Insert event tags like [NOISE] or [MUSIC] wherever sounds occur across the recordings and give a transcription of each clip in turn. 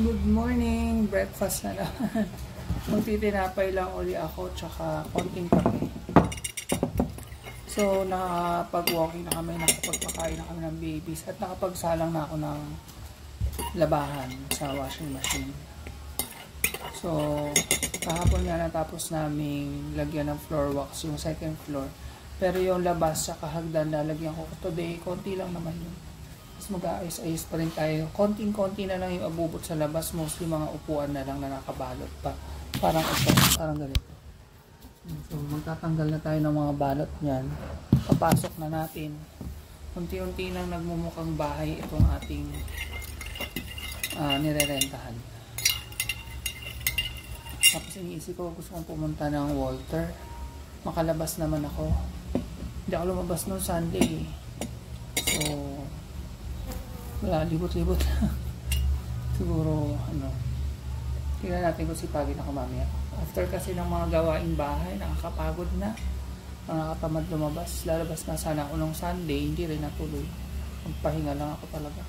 Good morning! Breakfast na naman. [LAUGHS] Magtitinapay lang uli ako tsaka konting kape. So, nakapag-walking na kami, nakapagpakain na kami ng babies at nakapagsalang na ako ng labahan sa washing machine. So, kahapon nga natapos namin lagyan ng floor wax yung second floor. Pero yung labas sa kahagdan lalagyan ko today, konti lang naman yun. Mag-aayos-ayos pa rin tayo. Konting-konti na lang yung abubot sa labas. Mostly mga upuan na lang na nakabalot pa. Parang ito, parang ganito. So, magtatanggal na tayo ng mga balot niyan. Papasok na natin. Unti-unti nang nagmumukhang bahay itong ating uh, nirerentahan. Tapos iniisip ko gusto kong pumunta ng Walter. Makalabas naman ako. Hindi ako lumabas noong Sunday. So, wala, libot-libot. [LAUGHS] Siguro, ano, tingnan natin kung sipagin ako mamaya. After kasi ng mga gawaing bahay, nakakapagod na. Nakakatamad lumabas. Lalabas na sana ako nung Sunday, hindi rin natuloy. Magpahinga lang ako talaga.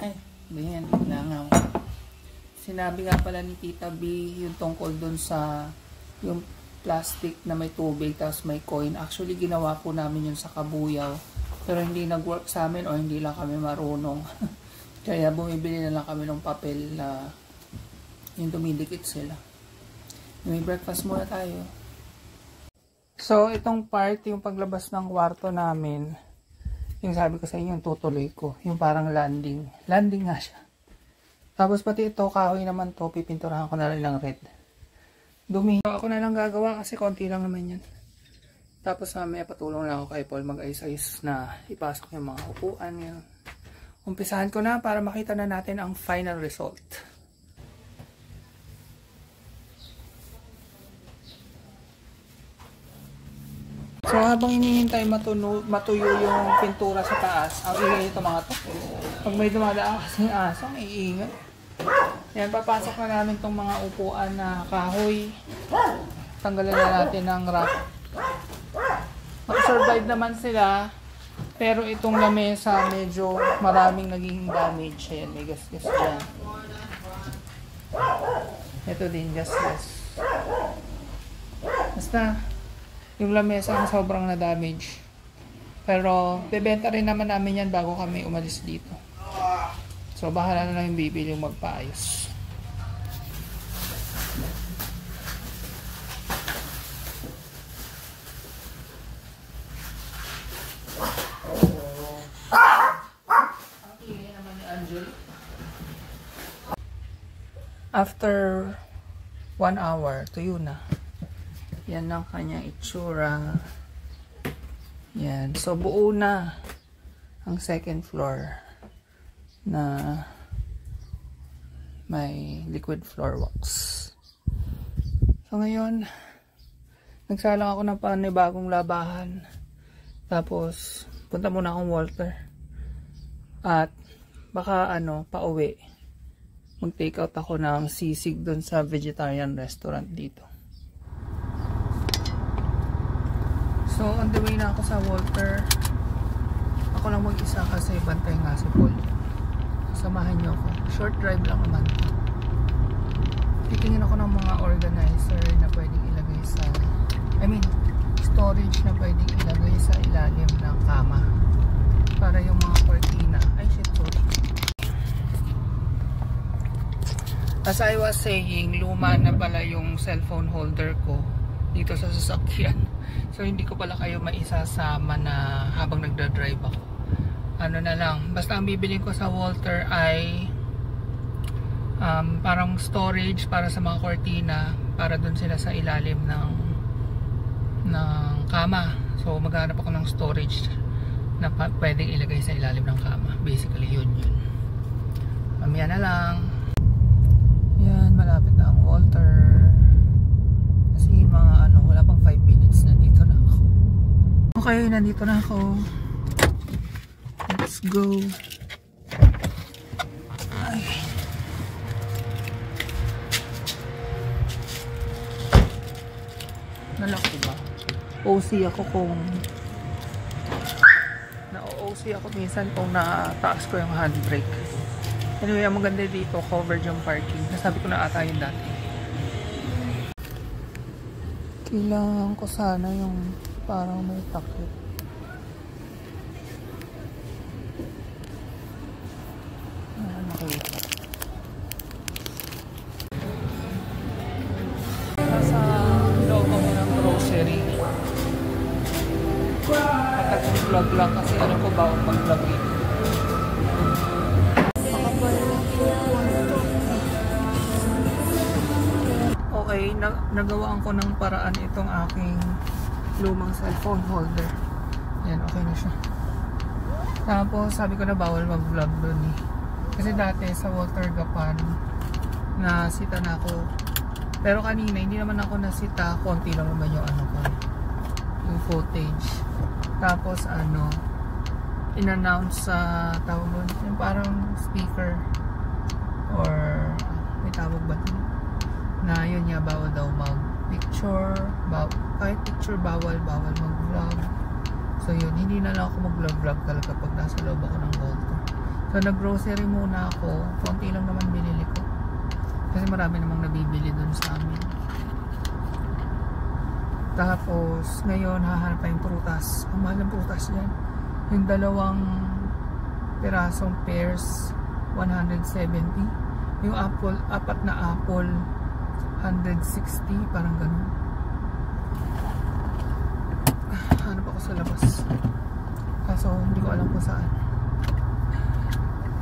Ay, hindi yan, langaw. Sinabi nga pala ni Tita B yung tungkol dun sa yung plastic na may tubig tapos may coin. Actually, ginawa po namin yun sa kabuyaw. Pero hindi nag-work sa amin o hindi lang kami marunong. [LAUGHS] Kaya bumibili na lang kami ng papel na yung dumidikit sila. May breakfast muna tayo. So, itong part, yung paglabas ng kwarto namin, yung sabi ko sa inyo, yung tutuloy ko. Yung parang landing. Landing nga siya. Tapos pati ito, kahoy naman to, pipinturahan ko na lang ng red. Dumi. Ako na lang gagawa kasi konti lang naman yan. Tapos mamaya patulong lang ako kay Paul mag-ayos-ayos na ipasok yung mga upuan. Yun. Umpisahan ko na para makita na natin ang final result. So habang hinihintay matuno, matuyo yung pintura sa taas, ang ingay ito mga to. Pag may dumadaan kasing aso, may iingay. Yan, papasok na namin tong mga upuan na kahoy. Tanggalan na natin ng wrap. Makasurvive naman sila. Pero itong lamesa, medyo maraming naging damage. Ayan, may gas-gas dyan. Ito din, gas-gas. Basta, yung lamesa ang sobrang na-damage. Pero, bebenta rin naman namin yan bago kami umalis dito. So, bahala na lang yung bibili yung magpaayos. After one hour, tuyo na. Yan ang kanyang itsura. Yan. So, buo na ang second floor na may liquid floor wax. So, ngayon, nagsalang ako ng panibagong labahan. Tapos, punta muna akong Walter. At, baka ano, pauwi. Mag-take out ako ng sisig doon sa vegetarian restaurant dito. So, on the way na ako sa Walter. Ako lang mag-isa kasi bantay nga si Paul. Samahan niyo ako. Short drive lang naman. Titingin ako ng mga organizer na pwedeng ilagay sa I mean, storage na pwedeng ilagay sa ilalim ng kama. Para yung mga cortina. Ay, shit, sorry. As I was saying, luma na pala yung cellphone holder ko dito sa sasakyan. So hindi ko pala kayo maisasama na habang nagda-drive ako. Ano na lang, basta ang bibilin ko sa Walter ay um, parang storage para sa mga cortina para dun sila sa ilalim ng ng kama. So maghanap ako ng storage na pwedeng ilagay sa ilalim ng kama. Basically yun yun. Mamaya na lang. Walter. Kasi mga ano, wala pang 5 minutes nandito na ako. Okay, nandito na ako. Let's go. Ay. Nalaki ba? OC ako kung na-OC ako minsan kung nataas ko yung handbrake. Anyway, ang maganda dito, covered yung parking. Nasabi ko na ata yun dati. Kailangan ko sana yung parang may takip. Nasa loob ako ng grocery. Patag vlog lang kasi ano ko ba mag-vlog eh. Nag nagawaan ko ng paraan itong aking lumang cellphone holder. Yan, okay na siya. Tapos, sabi ko na bawal mag-vlog doon eh. Kasi dati sa Walter Gapan, nasita na ako. Pero kanina, hindi naman ako nasita. Konti lang naman yung ano ko. Yung footage. Tapos, ano, in-announce sa tawag doon, yung parang speaker or may tawag ba doon? Na yun nga bawal daw mag picture baw kahit picture bawal bawal mag vlog so yun hindi na lang ako mag vlog vlog talaga pag nasa loob ako ng Volto so nag grocery muna ako. Konti lang naman binili ko. Kasi marami namang nabibili dun sa amin. Tapos ngayon hahanap pa yung prutas. Ang mahal ng prutas yan yung dalawang pirasong pears 170 yung apple apat na apple 160 parang ganun. Hanap ako sa labas. Kaso hindi ko alam kung saan.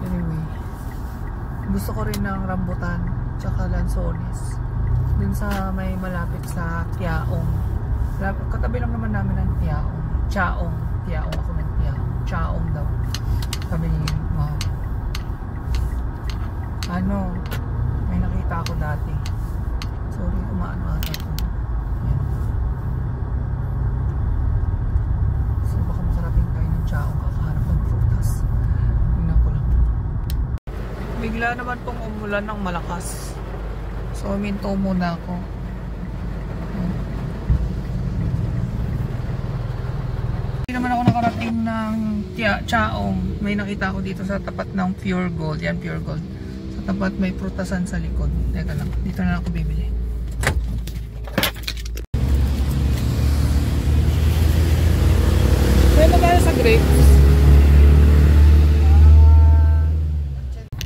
Anyway gusto ko rin ng rambutan tsaka lansones. Dun sa may malapit sa Tiaong. Katabi lang naman namin ng Tiaong. Chaong. Tiaong ako ng Tiaong. Chaong daw. Sabi ni wow ano? May nakita ako dati sorry umaano ata ito yan so baka masarapin tayo ng frutas tingnan ko bigla naman pong umulan ng malakas. So minto muna ako. Hindi naman ako nakarating ng Chaong. May nakita ako dito sa tapat ng Pure Gold. Yan Pure Gold. Sa tapat may prutasan sa likod. Teka lang. Dito na ako bibili may magkano sa grapes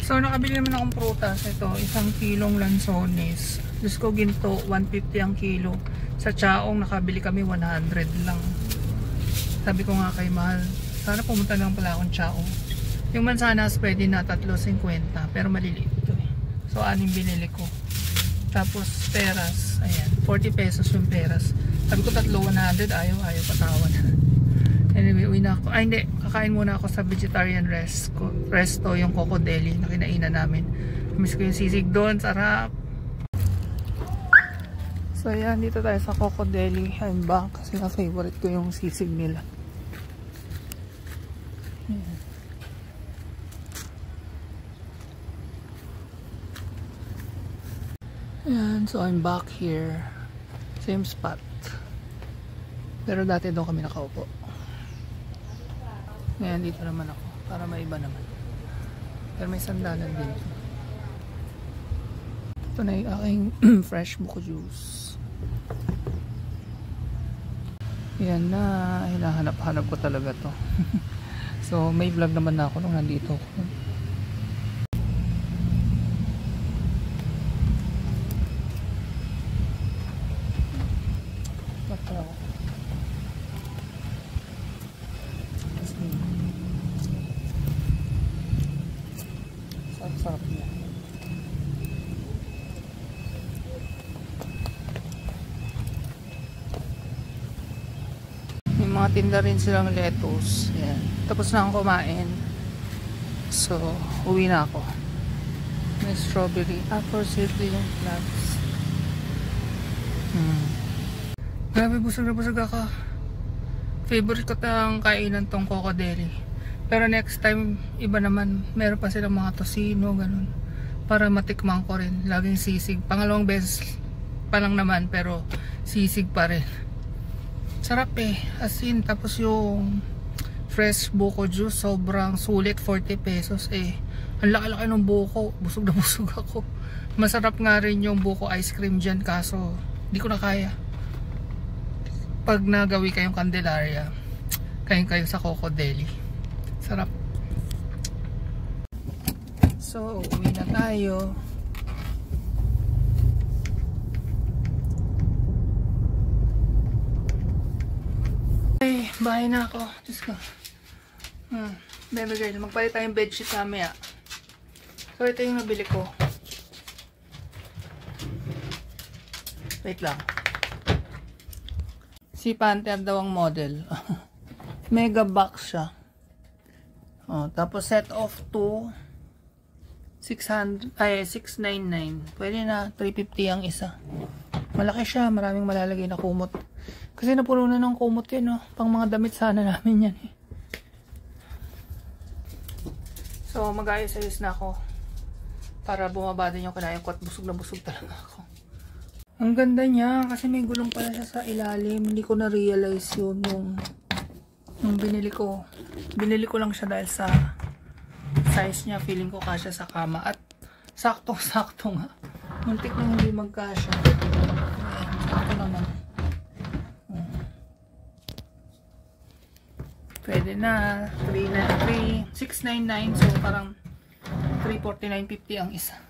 So nakabili naman akong prutas ito, isang kilong lansones. Diyos ko ginto, 150 ang kilo. Sa Chaong nakabili kami 100 lang. Sabi ko nga kay Mahal, sana pumunta lang pala akong Chaong. Yung mansanas pwede na 3.50 pero maliliit ito eh. So aning binili ko. Tapos peras, ayan, 40 pesos yung peras. Sabi ko tatlo 100, ayaw, ayaw patawan. Anyway, uwi na ako. Ay, hindi. Kakain muna ako sa vegetarian resto, resto yung Coco Deli na kinainan namin. Miss ko yung sisig doon. Sarap. So, ayan. Dito tayo sa Coco Deli. I'm back kasi na-favorite ko yung sisig nila. Ayan. So, I'm back here. Same spot. Pero dati doon kami nakaupo. Ngayon dito naman ako para maiba naman. Pero may sandalan din. Ito na yung aking [CLEARS THROAT] fresh buko juice. Yan na. Hinahanap-hanap ko talaga to. [LAUGHS] so may vlog naman na ako nung nandito ako. Bakit ako? Sarap-sarap niya. May mga tinda rin silang lettuce. Yan. Tapos na akong kumain. So, uwi na ako. May strawberry. Apple seedling plants. Hmm. Grabe, busog na busog ako. Favorite ko tang kainan tong Coco Deli. Pero next time, iba naman. Meron pa silang mga tosino, ganun. Para matikman ko rin. Laging sisig. Pangalawang beses pa lang naman, pero sisig pa rin. Sarap eh. As in, tapos yung fresh buko juice. Sobrang sulit, 40 pesos eh. Ang laki-laki ng buko. Busog na [LAUGHS] busog ako. Masarap nga rin yung buko ice cream dyan kaso di ko na kaya. Pag nagawi kayong Candelaria, kain kayo sa Coco Deli. Sarap. So, uwi na tayo. Ay, bahay na ako. Diyos ko. Hmm. Baby girl, magpalit tayong bedsheet mamaya. So, ito yung nabili ko. Wait lang. Si Panther daw ang model. [LAUGHS] Mega box siya. Oh, tapos set of 2 600 ay 699. Pwede na 350 ang isa. Malaki siya, maraming malalagay na kumot. Kasi napuno na ng kumot yun, no? Pang mga damit sana namin yan, eh. So, mag-ayos-ayos na ako. Para bumaba din yung kinain ko busog na busog talaga ako. Ang ganda niya, kasi may gulong pala siya sa ilalim. Hindi ko na-realize yun nung, nung binili ko. Binili ko lang siya dahil sa size niya. Feeling ko kasya sa kama. At saktong-sakto nga. Muntik na hindi magkasya. Ayan, sakto naman. Hmm. Pwede na. 3, 699. So, parang 349.50 ang isa.